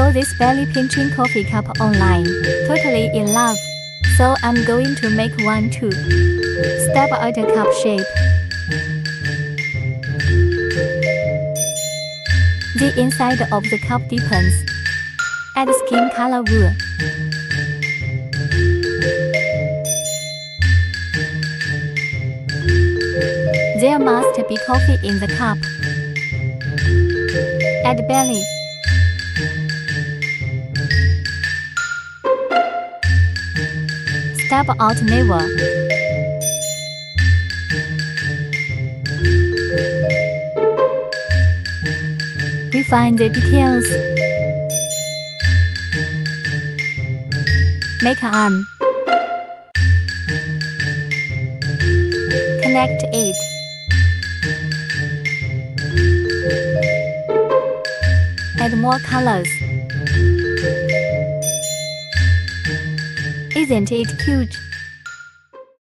saw this belly pinching coffee cup online, totally in love. So I'm going to make one too. Step out a cup shape. The inside of the cup deepens. Add skin color wool. There must be coffee in the cup. Add belly. Step out navel. Refine the details. Make arm. Connect it. Add more colors. Isn't it cute?